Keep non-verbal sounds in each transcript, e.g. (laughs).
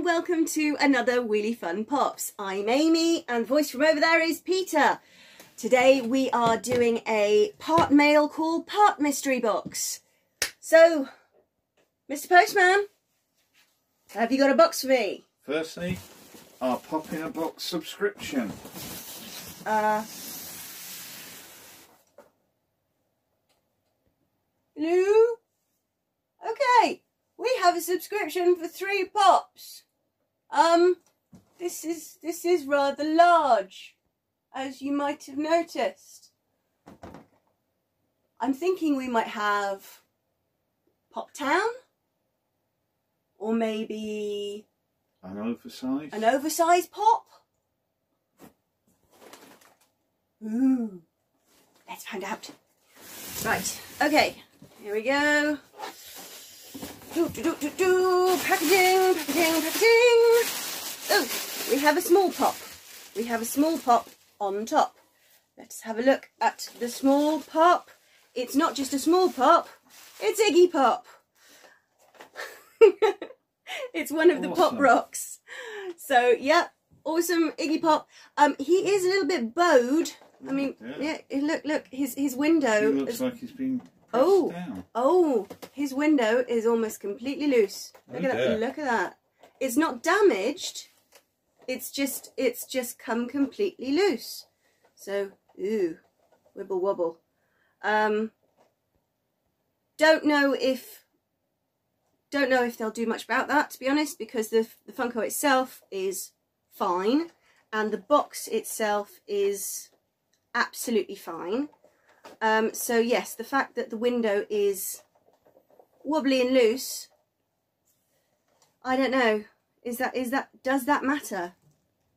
and welcome to another Wheelie Fun Pops. I'm Amy and voice from over there is Peter. Today we are doing a part mail call part mystery box. So, Mr Postman, have you got a box for me? Firstly, our Pop in a Box subscription. Uh, Hello? Okay, we have a subscription for three pops. Um, this is this is rather large, as you might have noticed. I'm thinking we might have Pop Town, or maybe An oversized. an oversized pop. Ooh, let's find out. Right, okay, here we go. Do, do, do, do, do. Packaging, packaging, packaging. We have a small pop. We have a small pop on top. Let's have a look at the small pop. It's not just a small pop, it's Iggy Pop. (laughs) it's one of the pop rocks. So, yeah, awesome Iggy Pop. Um, he is a little bit bowed. I mean, Yeah. yeah, look, look, his his window. He looks is- like he's been Oh. down. Oh, his window is almost completely loose. Look Oh at that. Look at that. It's not damaged. It's just it's just come completely loose. So, ooh, wibble wobble. Um don't know if don't know if they'll do much about that to be honest because the the Funko itself is fine and the box itself is absolutely fine. Um, so yes, the fact that the window is wobbly and loose, I don't know. Is that is that does that matter?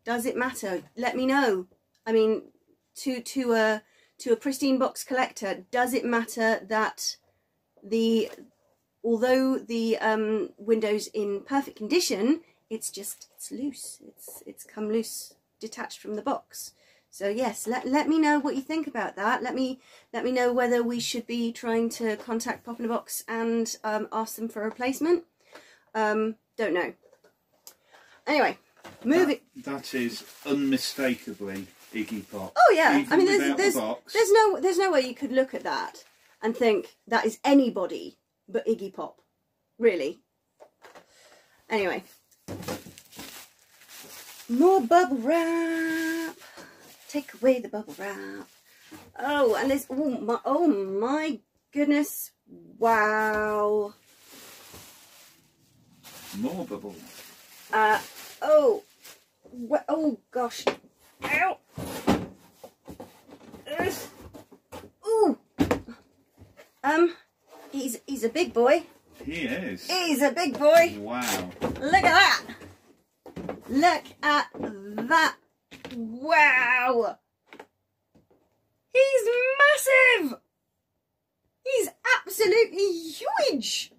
Does it matter? Let me know. I mean, to to a to a pristine box collector, does it matter that the although the um, window's in perfect condition, it's just it's loose. It's it's come loose, detached from the box. So yes, let let me know what you think about that. Let me let me know whether we should be trying to contact Pop in a Box and um, ask them for a replacement. Um, don't know. Anyway, moving. That, that is unmistakably Iggy Pop. Oh yeah, Even I mean, there's there's the there's no there's no way you could look at that and think that is anybody but Iggy Pop, really. Anyway, more bubble wrap. Take away the bubble wrap. Oh, and there's oh my oh my goodness! Wow. More bubble. Uh oh. Oh gosh. Ow. Ooh. Um, he's he's a big boy. He is. He's a big boy. Wow. Look at that. Look at that. Wow. He's massive. He's absolutely huge.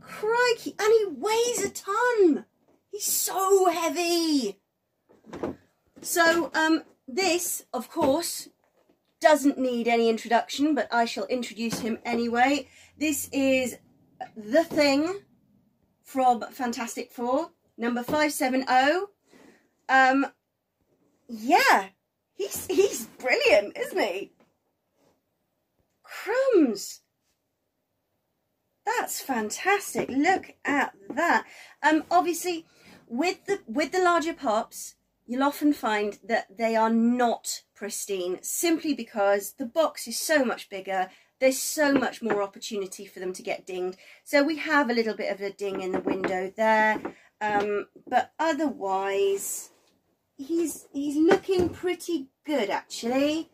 Crikey. And he weighs a ton. He's so heavy. So, um, this, of course, doesn't need any introduction, but I shall introduce him anyway. This is The Thing from Fantastic Four, number 570. Um, yeah, he's, he's brilliant, isn't he? Crumbs. That's fantastic. Look at that. Um, obviously, with the with the larger pops, you'll often find that they are not pristine simply because the box is so much bigger. There's so much more opportunity for them to get dinged. So we have a little bit of a ding in the window there. Um, but otherwise, he's he's looking pretty good actually.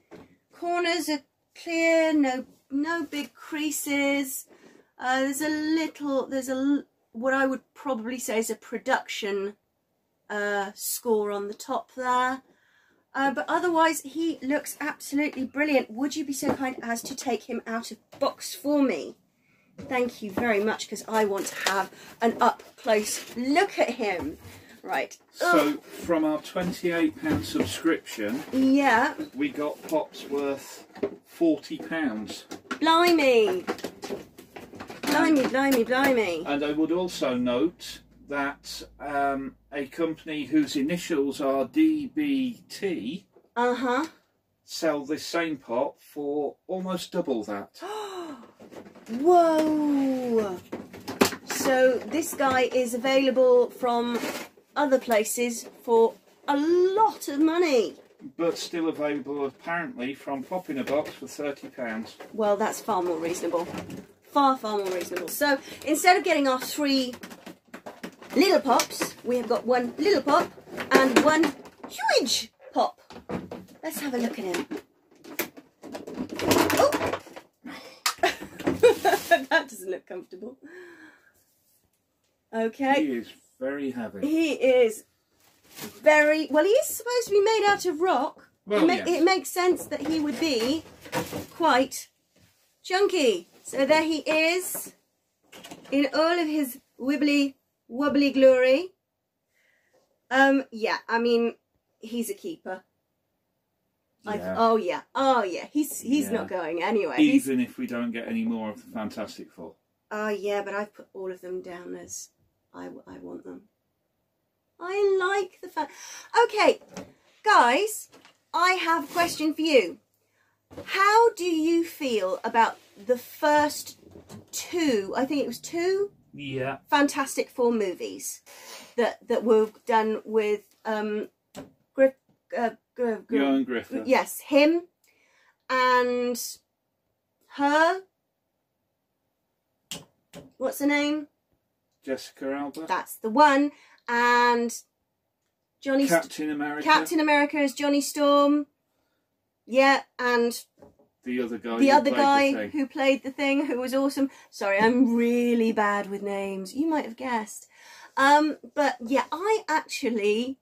Corners are clear, no no big creases. Uh, there's a little, there's a what I would probably say is a production uh, score on the top there. Uh, but otherwise, he looks absolutely brilliant. Would you be so kind as to take him out of box for me? Thank you very much, because I want to have an up close look at him. Right. So Ugh. from our £28 subscription, yeah. we got pops worth £40. Blimey. Blimey, blimey, blimey. And I would also note that um, a company whose initials are DBT Uh-huh. sell this same pot for almost double that. (gasps) Whoa! So this guy is available from other places for a lot of money. But still available apparently from Pop in a Box for £30. Well, that's far more reasonable. Far, far more reasonable. So instead of getting our three little pops, we have got one little pop and one huge pop. Let's have a look at him. Oh! (laughs) that doesn't look comfortable. Okay. He is very heavy. He is very well. He is supposed to be made out of rock. Well, it, ma- yes. it makes sense that he would be quite chunky. So there he is in all of his wibbly wobbly glory. Um, yeah, I mean, he's a keeper. Yeah. oh yeah, oh yeah. He's he's Yeah. not going anywhere. He's, Even if we don't get any more of the Fantastic Four. oh yeah, but I've put all of them down as I, I want them. I like the fact. Okay, guys, I have a question for you. How do you feel about the first two? I think it was two Yeah. Fantastic Four movies that that were done with um, Griff. Uh, Gr- Gr- Ioan Gruffudd. Yes, him and her. What's her name? Jessica Alba. That's the one. And Johnny St- Captain America. Captain America is Johnny Storm. Yeah, and The other guy. the other guy the who played the thing who was awesome. Sorry, I'm really bad with names. You might have guessed. Um, but yeah, I actually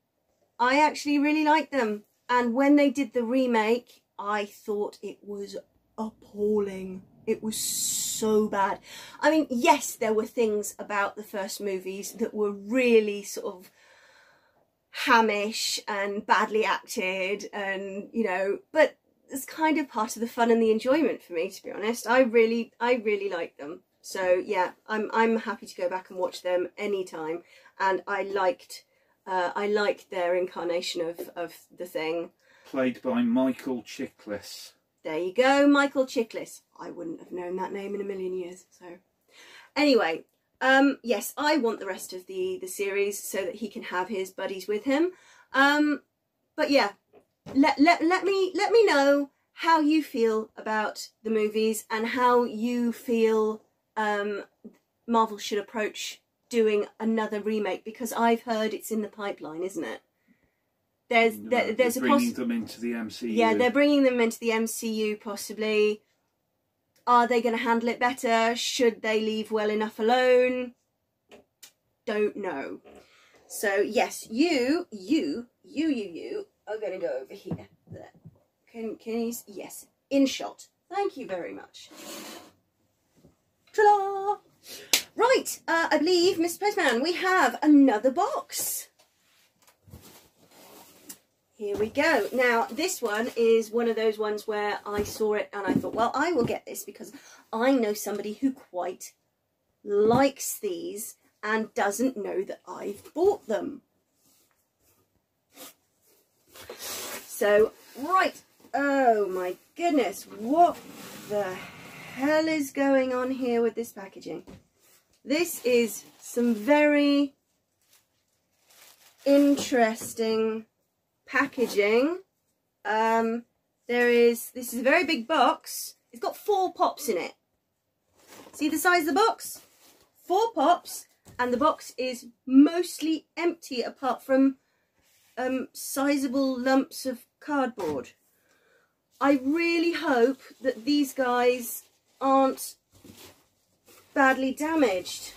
I actually really like them. And when they did the remake, I thought it was appalling. It was so bad. I mean, yes, there were things about the first movies that were really sort of hamish and badly acted and you know but it's kind of part of the fun and the enjoyment for me to be honest. I really i really like them. So yeah i'm i'm happy to go back and watch them anytime. And i liked uh, i liked their incarnation of of the thing. Played by Michael Chiklis. there you go michael chiklis. I wouldn't have known that name in a million years so. Anyway um yes i want the rest of the the series so that he can have his buddies with him um but yeah let, let let me let me know how you feel about the movies and how you feel um marvel should approach doing another remake because i've heard it's in the pipeline isn't it there's there, there's a bringing them into the MCU. yeah, they're bringing them into the MCU possibly. Are they going to handle it better? Should they leave well enough alone? Don't know. So yes, you, you, you, you, you are going to go over here. There. Can can you? Yes, in shot. Thank you very much. Ta-da! Right, uh, I believe, Mr. Postman, we have another box. Here we go. Now, this one is one of those ones where I saw it and I thought, well, I will get this because I know somebody who quite likes these and doesn't know that I've bought them. So, right. Oh my goodness. What the hell is going on here with this packaging? This is some very interesting packaging. Um, there is, this is a very big box. It's got four pops in it. See the size of the box? Four pops, and the box is mostly empty apart from um, sizable lumps of cardboard. I really hope that these guys aren't badly damaged.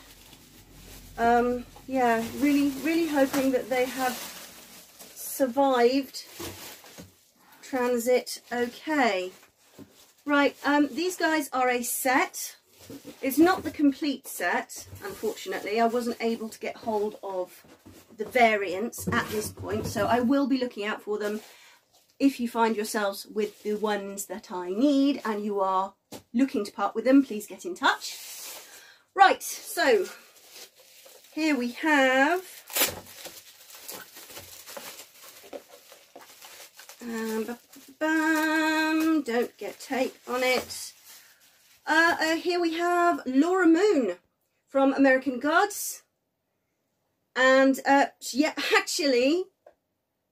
Um, yeah, really, really hoping that they have survived transit okay. Right, um, these guys are a set. It's not the complete set, unfortunately. I wasn't able to get hold of the variants at this point, so I will be looking out for them if you find yourselves with the ones that I need and you are looking to part with them, please get in touch. Right, so here we have um, bam, don't get tape on it. Uh, uh, here we have Laura Moon from American Gods. And uh, yeah, actually,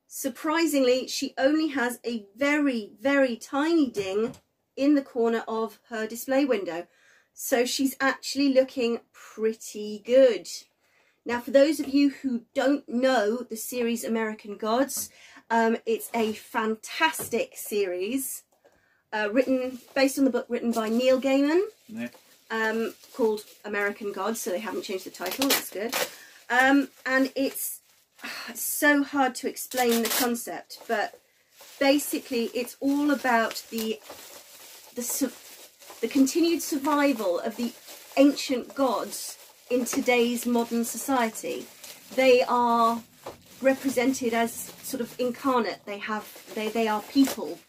surprisingly, she only has a very, very tiny ding in the corner of her display window. So she's actually looking pretty good. Now, for those of you who don't know the series American Gods, um, it's a fantastic series uh, written based on the book written by Neil Gaiman Yeah. um, called American Gods, so they haven't changed the title. That's good. Um, and it's, it's so hard to explain the concept, but basically it's all about the the the continued survival of the ancient gods in today's modern society. They are represented as sort of incarnate. They have they they are people,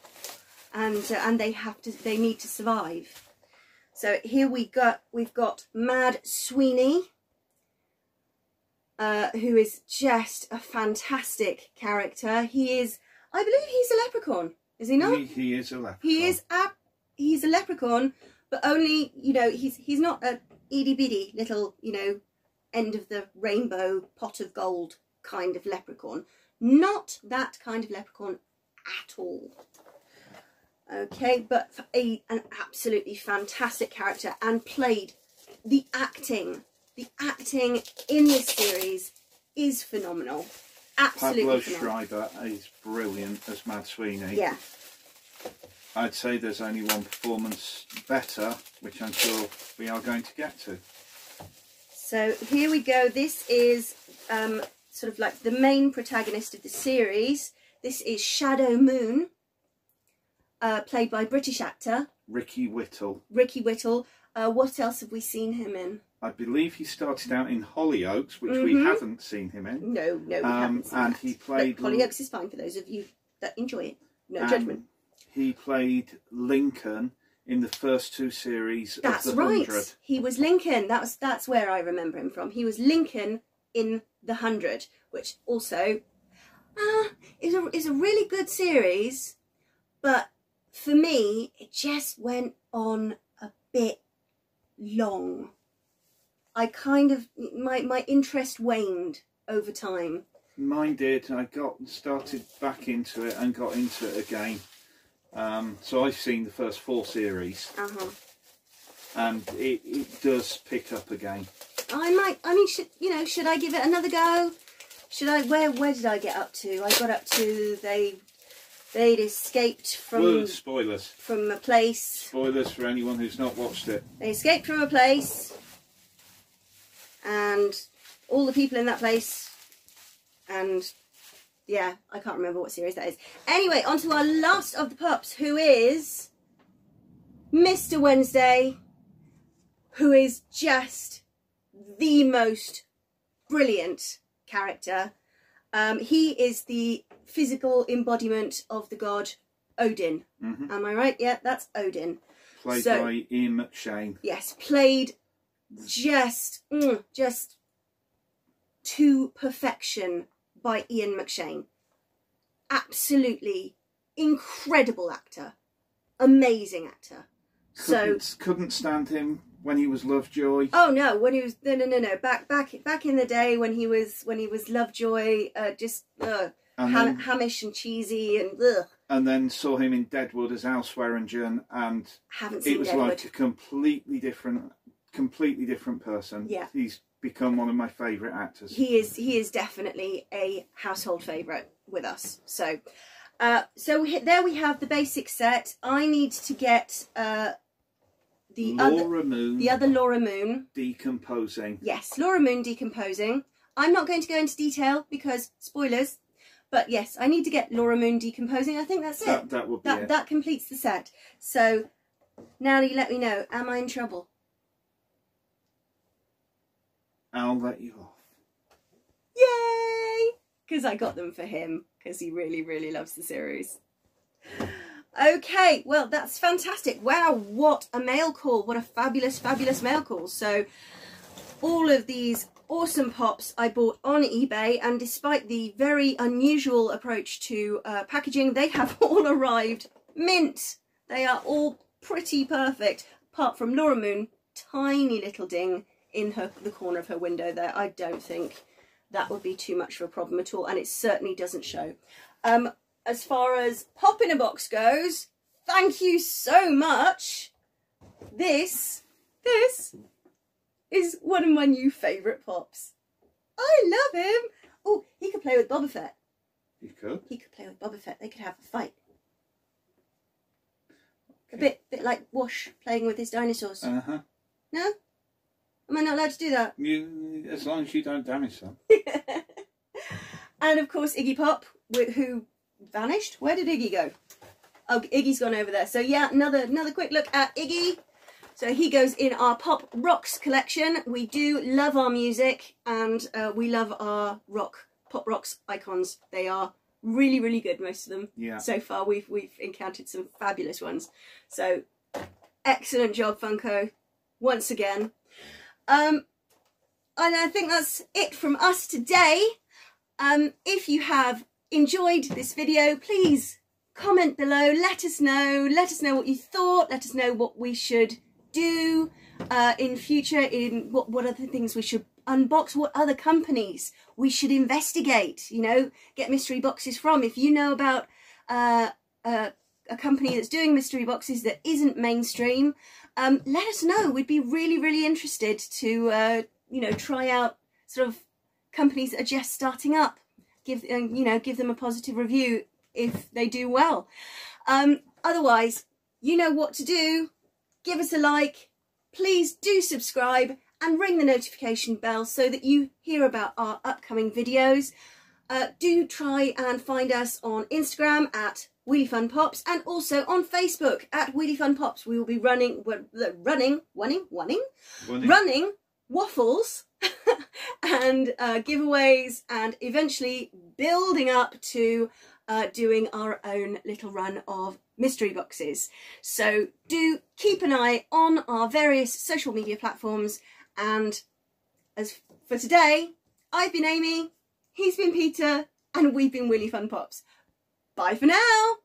and uh, and they have to they need to survive. So here we got we've got Mad Sweeney, uh, who is just a fantastic character. He is, I believe, he's a leprechaun. Is he not? He, he is a leprechaun. He is a he's a leprechaun, but only you know he's he's not a itty bitty little you know end of the rainbow pot of gold kind of leprechaun. Not that kind of leprechaun at all. Okay, but a an absolutely fantastic character and played the acting. The acting in this series is phenomenal. Absolutely Pablo phenomenal. Schreiber is brilliant as Mad Sweeney. Yeah. I'd say there's only one performance better, which I'm sure we are going to get to. So here we go. This is um, sort of like the main protagonist of the series. This is Shadow Moon, uh, played by British actor Ricky Whittle. Ricky Whittle. Uh, what else have we seen him in? I believe he started out in Hollyoaks, which we Mhm. haven't seen him in. No, no, we Um, haven't and that. he played But Hollyoaks is fine for those of you that enjoy it. No Um, judgment. He played Lincoln in the first two series That's of the right. Hundred. He was Lincoln. That's that's where I remember him from. He was Lincoln in the Hundred, which also uh, is a is a really good series, but for me it just went on a bit long. I kind of my my interest waned over time. Mine did. I got started back into it and got into it again. Um, so I've seen the first four series, Uh huh. And it, it does pick up again. I might. I mean, should you know? Should I give it another go? Should I? Where Where did I get up to? I got up to they they'd escaped from Whoa, spoilers! from a place. Spoilers for anyone who's not watched it. They escaped from a place, and all the people in that place, and yeah, I can't remember what series that is. Anyway, on to our last of the pups, who is Mr. Wednesday, who is just the most brilliant character. Um, he is the physical embodiment of the god Odin. Mhm. Am I right? Yeah, that's Odin. Played So- by Ian McShane. Yes, played just, mm, just to perfection by Ian McShane. Absolutely incredible actor, amazing actor. So, Couldn't, couldn't stand him when he was Lovejoy. oh no, when he was no no no no back back back in the day when he was when he was Lovejoy, uh, just uh, and, ham, then, hamish and cheesy and ugh, and then saw him in Deadwood as Al Swearingen, and haven't seen it was Deadwood. like a completely different, completely different person. Yeah. he's become one of my favourite actors. he is he is definitely a household favorite with us so uh so we, there we have the basic set i need to get uh the other Laura Moon the other laura moon decomposing. yes laura moon decomposing i'm not going to go into detail because spoilers but yes i need to get laura moon decomposing i think that's it That that would be that it. that completes the set so now you let me know am i in trouble I'll let you off. Yay! Because I got them for him because he really, really loves the series. Okay, well, that's fantastic. Wow, what a mail call. What a fabulous, fabulous mail call. So, all of these awesome pops I bought on eBay and despite the very unusual approach to uh, packaging they have (laughs) all arrived mint they are all pretty perfect apart from Laura Moon tiny little ding in her the corner of her window there I don't think that would be too much of a problem at all and it certainly doesn't show um, as far as pop in a box goes thank you so much this this is one of my new favourite pops. I love him. Oh, he could play with Boba Fett. You could. He could play with Boba Fett. They could have a fight. A bit, bit like Wash playing with his dinosaurs. Uh huh. No? Am I not allowed to do that? You, as long as you don't damage them. (laughs) and of course, Iggy Pop, who vanished. Where did Iggy go? Oh, Iggy's gone over there. So yeah, another another quick look at Iggy. So he goes in our Pop Rocks collection. We do love our music and uh, we love our rock Pop Rocks icons. They are really, really good, most of them. Yeah. So far, we've we've encountered some fabulous ones. So excellent job, Funko, once again. Um, and I think that's it from us today. Um, if you have enjoyed this video, please comment below. Let us know. Let us know what you thought. Let us know what we should do uh, in future, in what, what other things we should unbox, what other companies we should investigate, you know, get mystery boxes from. If you know about uh, a company that's doing mystery boxes that isn't mainstream, um, let us know. We'd be really, really interested to, uh, you know, try out sort of companies that are just starting up. Give, uh, you know, give them a positive review if they do well. Um, otherwise, you know what to do give us a like, please do subscribe and ring the notification bell so that you hear about our upcoming videos. Uh, do try and find us on Instagram at Wheelie Fun Pops and also on Facebook at Wheelie Fun Pops. We will be running, running, running, running, running waffles (laughs) and uh, giveaways and eventually building up to uh, doing our own little run of mystery boxes. So do keep an eye on our various social media platforms and as for today, I've been Amy, he's been Peter and we've been Wheelie Fun Pops. Bye for now!